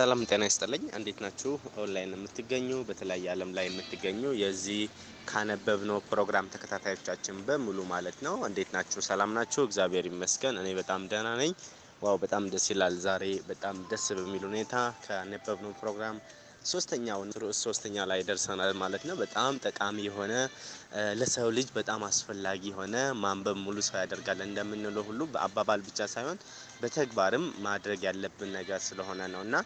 ሰላም ጤና ይስጥልኝ። እንዴት ናችሁ? ኦንላይን የምትገኙ በተለያየ ዓለም ላይ የምትገኙ የዚህ ካነበብነው ፕሮግራም ተከታታዮቻችን በሙሉ ማለት ነው እንዴት ናችሁ? ሰላም ናችሁ? እግዚአብሔር ይመስገን እኔ በጣም ደህና ነኝ። wow በጣም ደስ ይላል። ዛሬ በጣም ደስ በሚል ሁኔታ ካነበብነው ፕሮግራም ሶስተኛውን ርዕስ ሶስተኛ ላይ ደርሰናል ማለት ነው። በጣም ጠቃሚ የሆነ ለሰው ልጅ በጣም አስፈላጊ የሆነ ማንበብ ሙሉ ሰው ያደርጋል እንደምንለው ሁሉ በአባባል ብቻ ሳይሆን በተግባርም ማድረግ ያለብን ነገር ስለሆነ ነው እና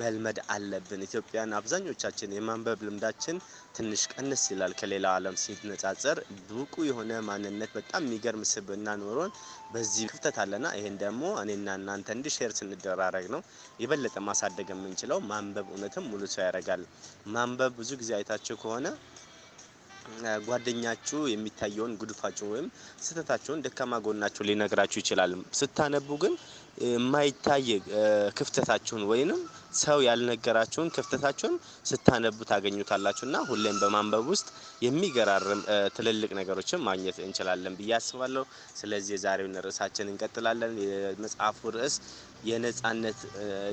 መልመድ አለብን። ኢትዮጵያን አብዛኞቻችን የማንበብ ልምዳችን ትንሽ ቀንስ ይላል ከሌላው ዓለም ሲነጻጸር። ብቁ የሆነ ማንነት በጣም የሚገርም ስብዕና ኖሮን በዚህ ክፍተት አለና ይሄን ደግሞ እኔና እናንተ እንዲህ share ስንደራረግ ነው የበለጠ ማሳደግ የምንችለው። ማንበብ እውነትም ሙሉ ሰው ያደርጋል። ማንበብ ብዙ ጊዜ አይታችሁ ከሆነ ጓደኛችሁ የሚታየውን ጉድፋችሁን ወይም ስህተታችሁን ደካማ ጎናችሁን ሊነግራችሁ ይችላል። ስታነቡ ግን የማይታይ ክፍተታችሁን ወይንም ሰው ያልነገራችሁን ክፍተታችሁን ስታነቡ ታገኙታላችሁ እና ሁሌም በማንበብ ውስጥ የሚገራርም ትልልቅ ነገሮችን ማግኘት እንችላለን ብዬ አስባለሁ። ስለዚህ የዛሬውን ርዕሳችን እንቀጥላለን። የመጽሐፉ ርዕስ የነጻነት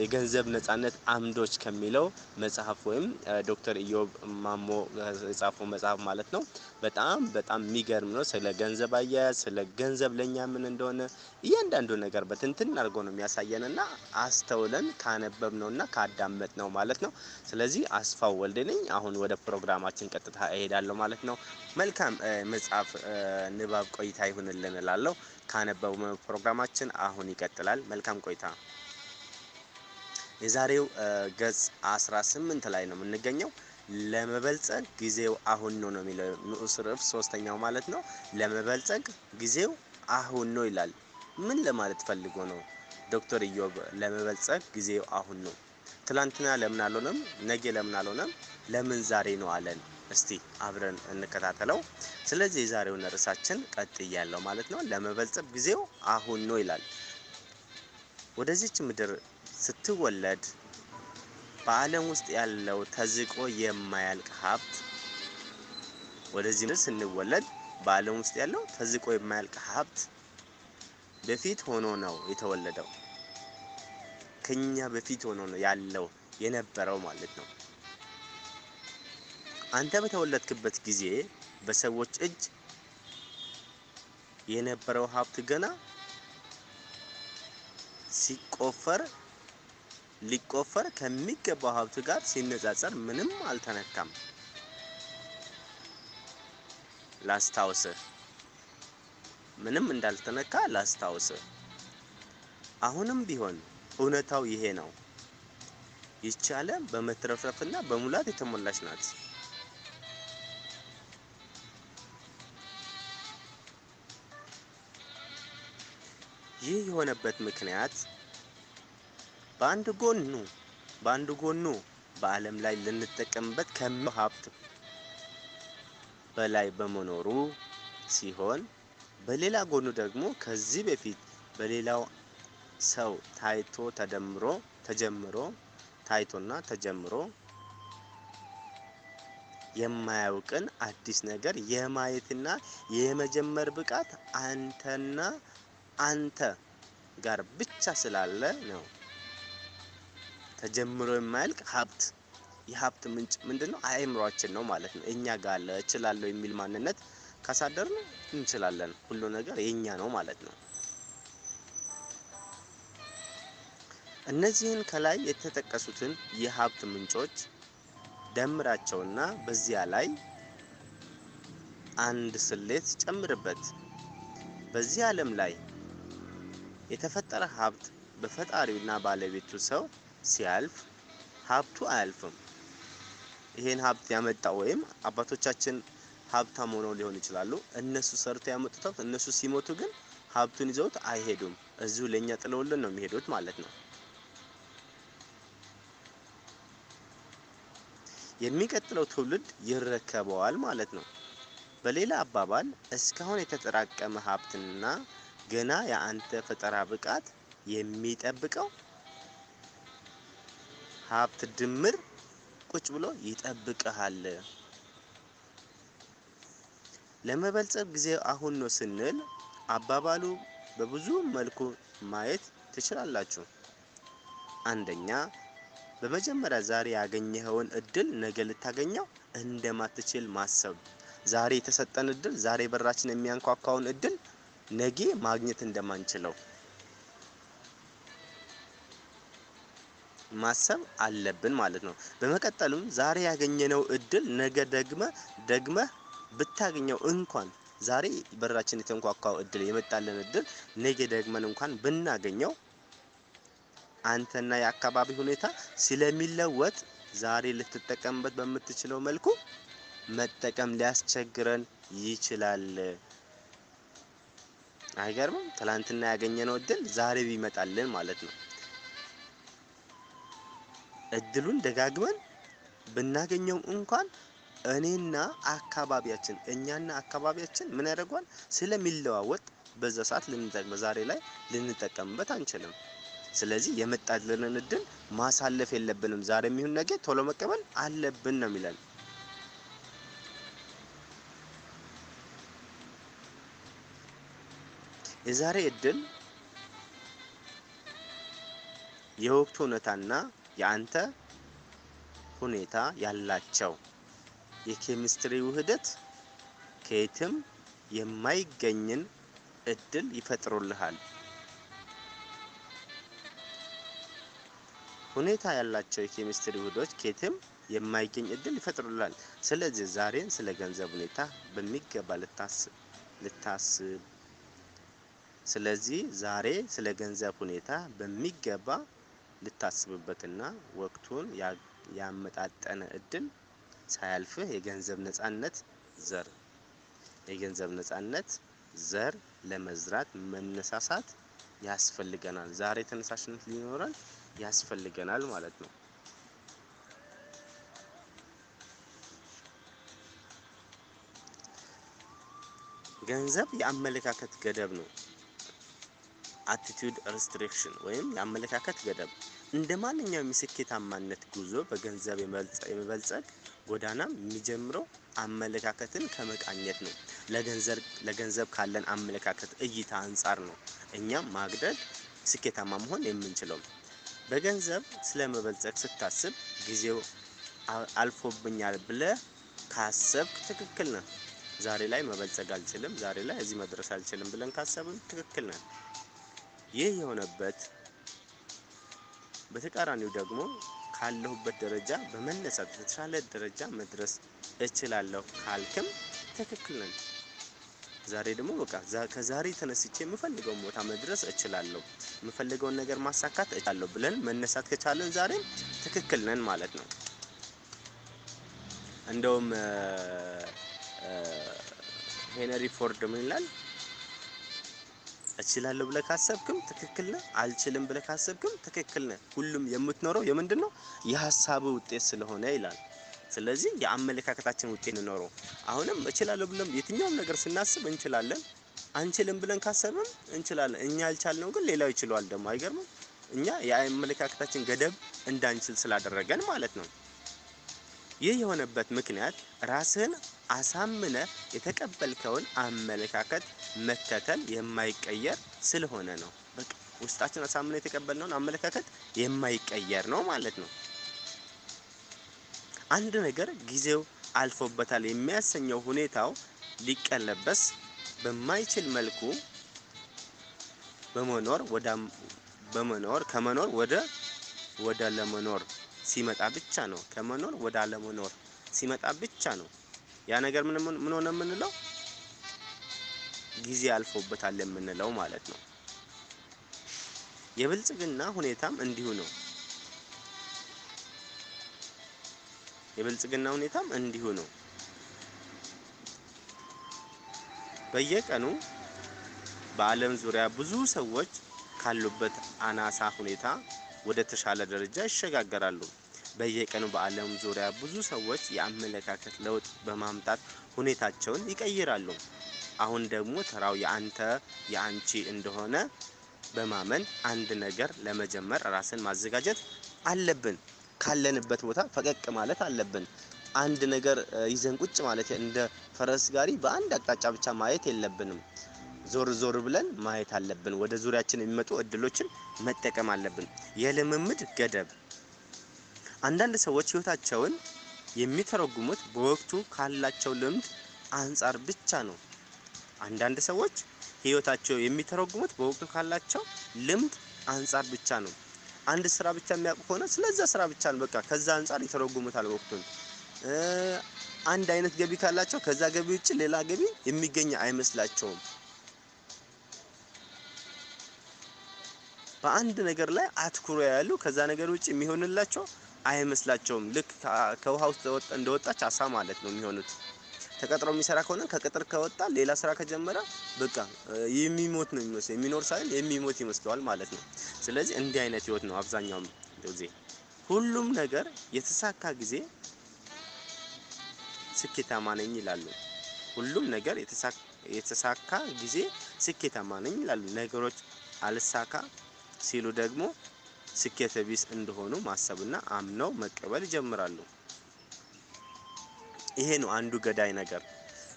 የገንዘብ ነጻነት አምዶች ከሚለው መጽሐፍ ወይም ዶክተር ኢዮብ ማሞ የጻፈው መጽሐፍ ማለት ነው። በጣም በጣም የሚገርም ነው። ስለ ገንዘብ አያያዝ፣ ስለ ገንዘብ ለእኛ ምን እንደሆነ እያንዳንዱ ነገር በትንትን አድርጎ ነው የሚያሳየን አስተውለን ካነበብ ነው ካዳመጥ ነው ማለት ነው። ስለዚህ አስፋው ወልዴ ነኝ። አሁን ወደ ፕሮግራማችን ቀጥታ እሄዳለሁ ማለት ነው። መልካም መጽሐፍ ንባብ ቆይታ ይሁንልን እላለሁ። ካነበቡ ፕሮግራማችን አሁን ይቀጥላል። መልካም ቆይታ። የዛሬው ገጽ አስራ ስምንት ላይ ነው የምንገኘው። ለመበልጸግ ጊዜው አሁን ነው ነው የሚለው ንዑስ ርዕስ ሶስተኛው ማለት ነው። ለመበልጸግ ጊዜው አሁን ነው ይላል። ምን ለማለት ፈልጎ ነው ዶክተር ኢዮብ ለመበልጸግ ጊዜው አሁን ነው? ትላንትና ለምን አልሆነም? ነገ ለምን አልሆነም? ለምን ዛሬ ነው አለን? እስቲ አብረን እንከታተለው። ስለዚህ የዛሬውን ርዕሳችን ቀጥያለሁ ማለት ነው። ለመበልጸግ ጊዜው አሁን ነው ይላል። ወደዚች ምድር ስትወለድ በዓለም ውስጥ ያለው ተዝቆ የማያልቅ ሀብት ወደዚህ ምድር ስንወለድ በዓለም ውስጥ ያለው ተዝቆ የማያልቅ ሀብት በፊት ሆኖ ነው የተወለደው። ከኛ በፊት ሆኖ ነው ያለው የነበረው ማለት ነው። አንተ በተወለድክበት ጊዜ በሰዎች እጅ የነበረው ሀብት ገና ሲቆፈር ሊቆፈር ከሚገባው ሀብት ጋር ሲነጻጸር ምንም አልተነካም። ላስታውስህ፣ ምንም እንዳልተነካ ላስታውስህ። አሁንም ቢሆን እውነታው ይሄ ነው። ይህች ዓለም በመትረፍረፍና በሙላት የተሞላች ናት። ይህ የሆነበት ምክንያት በአንድ ጎኑ በአንድ ጎኑ በዓለም ላይ ልንጠቀምበት ከሚለው ሀብት በላይ በመኖሩ ሲሆን በሌላ ጎኑ ደግሞ ከዚህ በፊት በሌላው ሰው ታይቶ ተደምሮ ተጀምሮ ታይቶና ተጀምሮ የማያውቅን አዲስ ነገር የማየትና የመጀመር ብቃት አንተና አንተ ጋር ብቻ ስላለ ነው። ተጀምሮ የማያልቅ ሀብት የሀብት ምንጭ ምንድን ነው? አእምሯችን ነው ማለት ነው። እኛ ጋር አለ እችላለሁ የሚል ማንነት ካሳደርን እንችላለን። ሁሉ ነገር የኛ ነው ማለት ነው። እነዚህን ከላይ የተጠቀሱትን የሀብት ምንጮች ደምራቸውና በዚያ ላይ አንድ ስሌት ጨምርበት። በዚህ ዓለም ላይ የተፈጠረ ሀብት በፈጣሪውና ባለቤቱ ሰው ሲያልፍ ሀብቱ አያልፍም። ይሄን ሀብት ያመጣው ወይም አባቶቻችን ሀብታም ሆነው ሊሆን ይችላሉ። እነሱ ሰርተው ሀብት እነሱ ሲሞቱ ግን ሀብቱን ይዘውት አይሄዱም። እዚሁ ለእኛ ጥለውልን ነው የሚሄዱት ማለት ነው። የሚቀጥለው ትውልድ ይረከበዋል ማለት ነው። በሌላ አባባል እስካሁን የተጠራቀመ ሀብትና ገና የአንተ ፈጠራ ብቃት የሚጠብቀው ሀብት ድምር ቁጭ ብሎ ይጠብቅሃል። ለመበልጸግ ጊዜው አሁን ነው ስንል አባባሉ በብዙ መልኩ ማየት ትችላላችሁ። አንደኛ በመጀመሪያ ዛሬ ያገኘኸውን እድል ነገ ልታገኘው እንደማትችል ማሰብ። ዛሬ የተሰጠን እድል ዛሬ በራችን የሚያንኳኳውን እድል ነገ ማግኘት እንደማንችለው ማሰብ አለብን ማለት ነው። በመቀጠልም ዛሬ ያገኘነው እድል ነገ ደግመ ደግመ ብታገኘው እንኳን ዛሬ በራችን የተንኳኳው እድል የመጣልን እድል ነገ ደግመን እንኳን ብናገኘው አንተና የአካባቢ ሁኔታ ስለሚለወጥ ዛሬ ልትጠቀምበት በምትችለው መልኩ መጠቀም ሊያስቸግረን ይችላል። አይገርምም? ትላንትና ያገኘነው እድል ዛሬ ቢመጣልን ማለት ነው። እድሉን ደጋግመን ብናገኘው እንኳን እኔና አካባቢያችን እኛና አካባቢያችን ምን ያደርጓል ስለሚለዋወጥ በዛ ሰዓት ልንጠቅም ዛሬ ላይ ልንጠቀምበት አንችልም። ስለዚህ የመጣልንን እድል ማሳለፍ የለብንም። ዛሬ የሚሆን ነገ ቶሎ መቀበል አለብን ነው የሚለን። የዛሬ እድል የወቅቱ እውነታና የአንተ ሁኔታ ያላቸው የኬሚስትሪ ውህደት ከየትም የማይገኝን እድል ይፈጥሩልሃል። ሁኔታ ያላቸው የኬሚስትሪ ውህዶች ከየትም የማይገኝ እድል ይፈጥሩልሃል። ስለዚህ ዛሬን ስለ ገንዘብ ሁኔታ በሚገባ ልታስብ ስለዚህ ዛሬ ስለ ገንዘብ ሁኔታ በሚገባ ልታስብበትና ወቅቱን ያመጣጠነ እድል ሳያልፍህ የገንዘብ ነጻነት ዘር የገንዘብ ነጻነት ዘር ለመዝራት መነሳሳት ያስፈልገናል። ዛሬ ተነሳሽነት ሊኖረን ያስፈልገናል ማለት ነው። ገንዘብ የአመለካከት ገደብ ነው። attitude restriction ወይም የአመለካከት ገደብ እንደ ማንኛውም የስኬታማነት ጉዞ በገንዘብ የመበልጸግ ጎዳና የሚጀምረው አመለካከትን ከመቃኘት ነው። ለገንዘብ ለገንዘብ ካለን አመለካከት እይታ አንጻር ነው እኛም ማግደል ስኬታማ መሆን የምንችለው። በገንዘብ ስለመበልጸግ ስታስብ ጊዜው አልፎብኛል ብለህ ካሰብክ ትክክል ነህ። ዛሬ ላይ መበልጸግ አልችልም፣ ዛሬ ላይ እዚህ መድረስ አልችልም ብለን ካሰብን ትክክል ነን። ይህ የሆነበት በተቃራኒው ደግሞ ካለሁበት ደረጃ በመነሳት የተሻለ ደረጃ መድረስ እችላለሁ ካልክም ትክክል ነን። ዛሬ ደግሞ በቃ ከዛሬ ተነስቼ የምፈልገውን ቦታ መድረስ እችላለሁ፣ የምፈልገውን ነገር ማሳካት እችላለሁ ብለን መነሳት ከቻለን ዛሬም ትክክል ነን ማለት ነው። እንደውም ሄንሪ ፎርድ ምን ይላል? እችላለሁ ብለህ ካሰብክም ትክክል ነህ፣ አልችልም ብለህ ካሰብክም ትክክል ነህ። ሁሉም የምትኖረው የምንድን ነው? የሀሳብ ውጤት ስለሆነ ይላል። ስለዚህ የአመለካከታችን ውጤት እንኖረው። አሁንም እችላለሁ ብለን የትኛውም ነገር ስናስብ እንችላለን፣ አንችልም ብለን ካሰብም እንችላለን። እኛ ያልቻልነው ግን ሌላው ይችለዋል። ደግሞ አይገርምም? እኛ የአመለካከታችን ገደብ እንዳንችል ስላደረገን ማለት ነው። ይህ የሆነበት ምክንያት ራስህን አሳምነ የተቀበልከውን አመለካከት መከተል የማይቀየር ስለሆነ ነው። በቃ ውስጣችን አሳምነ የተቀበልነውን አመለካከት የማይቀየር ነው ማለት ነው። አንድ ነገር ጊዜው አልፎበታል የሚያሰኘው ሁኔታው ሊቀለበስ በማይችል መልኩ በመኖር ወደ በመኖር ከመኖር ወደ ወደ ለመኖር ሲመጣ ብቻ ነው። ከመኖር ወደ አለመኖር ሲመጣ ብቻ ነው ያ ነገር ምን ምን ሆነ የምንለው ጊዜ አልፎበታል የምንለው ማለት ነው። የብልጽግና ሁኔታም እንዲሁ ነው። የብልጽግና ሁኔታም እንዲሁ ነው። በየቀኑ በዓለም ዙሪያ ብዙ ሰዎች ካሉበት አናሳ ሁኔታ ወደ ተሻለ ደረጃ ይሸጋገራሉ። በየቀኑ በዓለም ዙሪያ ብዙ ሰዎች የአመለካከት ለውጥ በማምጣት ሁኔታቸውን ይቀይራሉ። አሁን ደግሞ ተራው የአንተ የአንቺ እንደሆነ በማመን አንድ ነገር ለመጀመር ራስን ማዘጋጀት አለብን። ካለንበት ቦታ ፈቀቅ ማለት አለብን። አንድ ነገር ይዘን ቁጭ ማለት እንደ ፈረስ ጋሪ በአንድ አቅጣጫ ብቻ ማየት የለብንም። ዞር ዞር ብለን ማየት አለብን። ወደ ዙሪያችን የሚመጡ እድሎችን መጠቀም አለብን። የልምምድ ገደብ አንዳንድ ሰዎች ህይወታቸውን የሚተረጉሙት በወቅቱ ካላቸው ልምድ አንጻር ብቻ ነው። አንዳንድ ሰዎች ህይወታቸው የሚተረጉሙት በወቅቱ ካላቸው ልምድ አንጻር ብቻ ነው። አንድ ስራ ብቻ የሚያውቁ ከሆነ ስለዛ ስራ ብቻ ነው በቃ ከዛ አንጻር ይተረጉሙታል ወቅቱን። አንድ አይነት ገቢ ካላቸው ከዛ ገቢ ውጭ ሌላ ገቢ የሚገኝ አይመስላቸውም። በአንድ ነገር ላይ አትኩሮ ያሉ ከዛ ነገር ውጭ የሚሆንላቸው አይመስላቸውም። ልክ ከውሃ ውስጥ እንደወጣች አሳ ማለት ነው የሚሆኑት። ተቀጥሮ የሚሰራ ከሆነ ከቅጥር ከወጣ ሌላ ስራ ከጀመረ በቃ የሚሞት ነው የሚመስለው። የሚኖር ሳይሆን የሚሞት ይመስለዋል ማለት ነው። ስለዚህ እንዲህ አይነት ህይወት ነው አብዛኛውም ጊዜ። ሁሉም ነገር የተሳካ ጊዜ ስኬታማ ነኝ ይላሉ። ሁሉም ነገር የተሳካ ጊዜ ስኬታማ ነኝ ይላሉ። ነገሮች አልሳካ ሲሉ ደግሞ ስኬት ቢስ እንደሆኑ ማሰብና አምነው መቀበል ይጀምራሉ። ይሄ ነው አንዱ ገዳይ ነገር።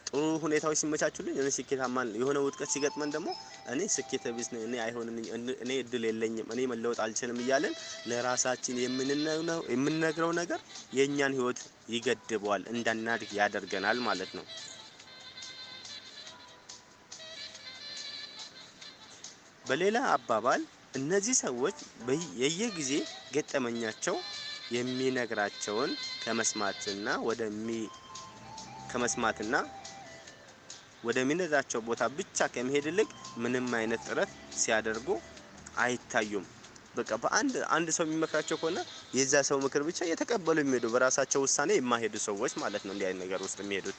ጥሩ ሁኔታዎች ሲመቻቹልኝ እኔ ስኬታማ የሆነ ውጥቀት ሲገጥመን ደግሞ እኔ ስኬት ቢስ ነኝ፣ እኔ አይሆንልኝ፣ እኔ እድል የለኝም፣ እኔ መለወጥ አልችልም እያለን ለራሳችን የምንነግረው ነገር የእኛን ህይወት ይገድበዋል፣ እንዳናድግ ያደርገናል ማለት ነው። በሌላ አባባል እነዚህ ሰዎች የየጊዜ ገጠመኛቸው የሚነግራቸውን ከመስማትና ወደሚ ከመስማትና ወደሚነግራቸው ቦታ ብቻ ከመሄድ ይልቅ ምንም አይነት ጥረት ሲያደርጉ አይታዩም። በቃ በአንድ አንድ ሰው የሚመክራቸው ከሆነ የዛ ሰው ምክር ብቻ እየተቀበሉ የሚሄዱ በራሳቸው ውሳኔ የማይሄዱ ሰዎች ማለት ነው። እንዲህ አይነት ነገር ውስጥ የሚሄዱት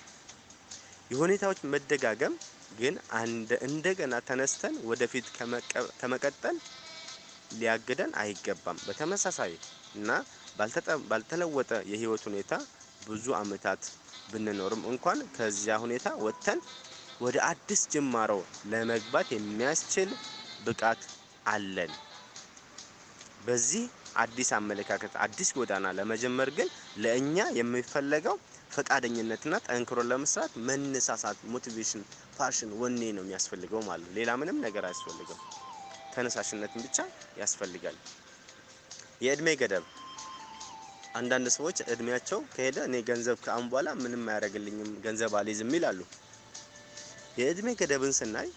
የሁኔታዎች መደጋገም ግን እንደገና ተነስተን ወደፊት ከመቀጠል ሊያግደን አይገባም። በተመሳሳይ እና ባልተለወጠ የህይወት ሁኔታ ብዙ አመታት ብንኖርም እንኳን ከዚያ ሁኔታ ወጥተን ወደ አዲስ ጅማሮ ለመግባት የሚያስችል ብቃት አለን። በዚህ አዲስ አመለካከት፣ አዲስ ጎዳና ለመጀመር ግን ለእኛ የሚፈለገው ፈቃደኝነትና ጠንክሮ ለመስራት መነሳሳት፣ ሞቲቬሽን፣ ፓሽን፣ ወኔ ነው የሚያስፈልገው ማለት ነው። ሌላ ምንም ነገር አያስፈልገው። ተነሳሽነትን ብቻ ያስፈልጋል። የእድሜ ገደብ አንዳንድ ሰዎች እድሜያቸው ከሄደ እኔ ገንዘብ ከአሁን በኋላ ምንም አያደርግልኝም ገንዘብ አልይዝም ይላሉ። የእድሜ ገደብን ስናይ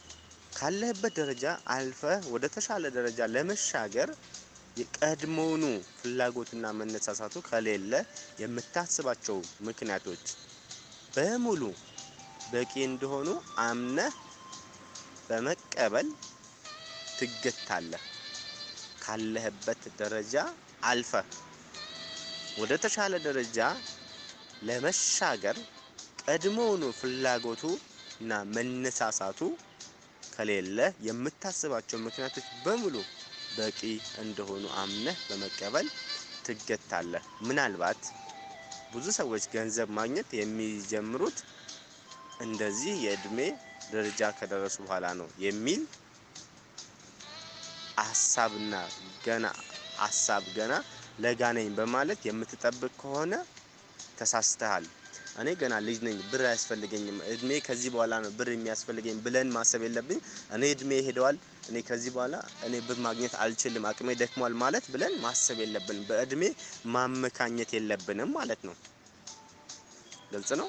ካለህበት ደረጃ አልፈህ ወደ ተሻለ ደረጃ ለመሻገር የቀድሞውኑ ፍላጎትና መነሳሳቱ ከሌለ የምታስባቸው ምክንያቶች በሙሉ በቂ እንደሆኑ አምነህ በመቀበል ትገታለህ። ካለህበት ደረጃ አልፈህ ወደ ተሻለ ደረጃ ለመሻገር ቀድሞውኑ ፍላጎቱ እና መነሳሳቱ ከሌለ የምታስባቸው ምክንያቶች በሙሉ በቂ እንደሆኑ አምነህ በመቀበል ትገታለህ። ምናልባት ብዙ ሰዎች ገንዘብ ማግኘት የሚጀምሩት እንደዚህ የእድሜ ደረጃ ከደረሱ በኋላ ነው የሚል ሀሳብና ገና ሀሳብ ገና ለጋ ነኝ በማለት የምትጠብቅ ከሆነ ተሳስተሃል። እኔ ገና ልጅ ነኝ፣ ብር አያስፈልገኝም፣ እድሜ ከዚህ በኋላ ነው ብር የሚያስፈልገኝ ብለን ማሰብ የለብኝ። እኔ እድሜ ሄደዋል፣ እኔ ከዚህ በኋላ እኔ ብር ማግኘት አልችልም፣ አቅሜ ደክሟል ማለት ብለን ማሰብ የለብንም። በእድሜ ማመካኘት የለብንም ማለት ነው። ግልጽ ነው።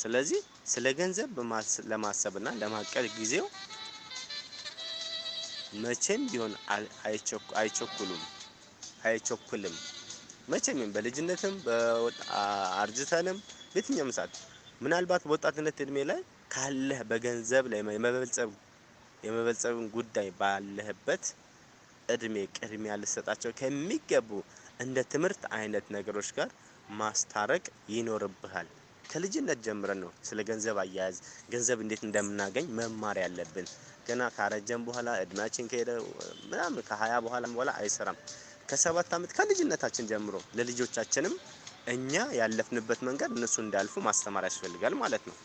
ስለዚህ ስለ ገንዘብ ለማሰብና ለማቀድ ጊዜው መቼም ቢሆን አይቸኩሉም አይቸኩልም። መቼም በልጅነትም አርጅተንም በየትኛውም ሰዓት ምናልባት በወጣትነት እድሜ ላይ ካለህ በገንዘብ ላይ የመበልጸግ የመበልጸግን ጉዳይ ባለህበት እድሜ ቅድሚያ ልሰጣቸው ከሚገቡ እንደ ትምህርት አይነት ነገሮች ጋር ማስታረቅ ይኖርብሃል። ከልጅነት ጀምረን ነው ስለ ገንዘብ አያያዝ ገንዘብ እንዴት እንደምናገኝ መማር ያለብን። ገና ካረጀን በኋላ እድሜያችን ከሄደ ምናምን ከሀያ በኋላ በኋላ አይሰራም። ከሰባት ዓመት ከልጅነታችን ጀምሮ ለልጆቻችንም እኛ ያለፍንበት መንገድ እነሱ እንዳያልፉ ማስተማር ያስፈልጋል ማለት ነው።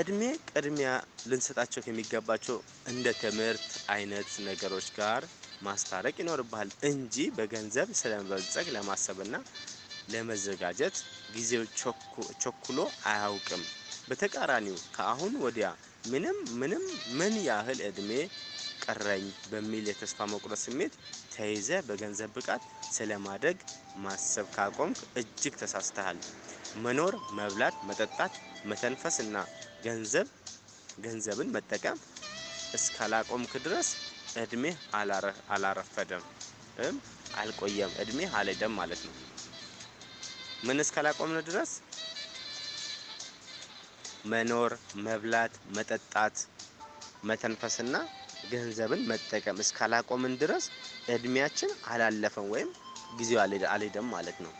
እድሜ ቅድሚያ ልንሰጣቸው ከሚገባቸው እንደ ትምህርት አይነት ነገሮች ጋር ማስታረቅ ይኖርብሃል እንጂ በገንዘብ ስለመበልጸግ ለማሰብና ለመዘጋጀት ጊዜው ቸኩሎ አያውቅም። በተቃራኒው ከአሁን ወዲያ ምንም ምንም ምን ያህል እድሜ ቀረኝ በሚል የተስፋ መቁረጥ ስሜት ተይዘ በገንዘብ ብቃት ስለማደግ ማሰብ ካቆምክ እጅግ ተሳስተሃል። መኖር፣ መብላት፣ መጠጣት፣ መተንፈስ እና ገንዘብ ገንዘብን መጠቀም እስካላቆምክ ድረስ እድሜህ አላረፈደም አልቆየም። እድሜህ አልሄደም ማለት ነው። ምን እስካላቆምን ድረስ መኖር፣ መብላት፣ መጠጣት፣ መተንፈስና ገንዘብን መጠቀም እስካላቆምን ድረስ እድሜያችን አላለፈም ወይም ጊዜው አልሄደም ማለት ነው።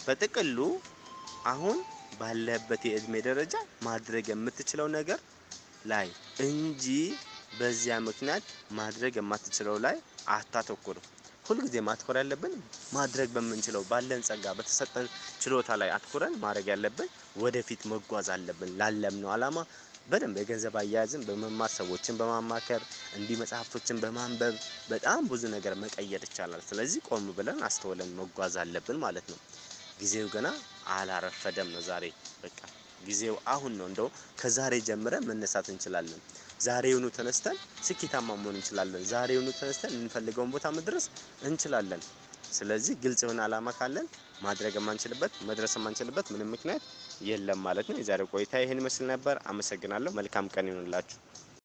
በጥቅሉ አሁን ባለህበት የእድሜ ደረጃ ማድረግ የምትችለው ነገር ላይ እንጂ በዚያ ምክንያት ማድረግ የማትችለው ላይ አታተኩርም። ሁልጊዜ ማትኮር ያለብን ማድረግ በምንችለው ባለን ጸጋ በተሰጠን ችሎታ ላይ አትኩረን ማድረግ ያለብን ወደፊት መጓዝ አለብን። ላለምነው አላማ በደንብ የገንዘብ አያያዝን በመማር ሰዎችን በማማከር እንዲህ መጽሐፍቶችን በማንበብ በጣም ብዙ ነገር መቀየር ይቻላል። ስለዚህ ቆም ብለን አስተውለን መጓዝ አለብን ማለት ነው። ጊዜው ገና አላረፈደም ነው። ዛሬ በቃ ጊዜው አሁን ነው። እንደው ከዛሬ ጀምረን መነሳት እንችላለን። ዛሬውኑ ተነስተን ስኬታማ መሆን እንችላለን። ዛሬውኑ ተነስተን የምንፈልገውን ቦታ መድረስ እንችላለን። ስለዚህ ግልጽ የሆነ አላማ ካለን ማድረግ የማንችልበት መድረስ የማንችልበት ምንም ምክንያት የለም ማለት ነው። የዛሬው ቆይታ ይህን ይመስል ነበር። አመሰግናለሁ። መልካም ቀን ይሁንላችሁ።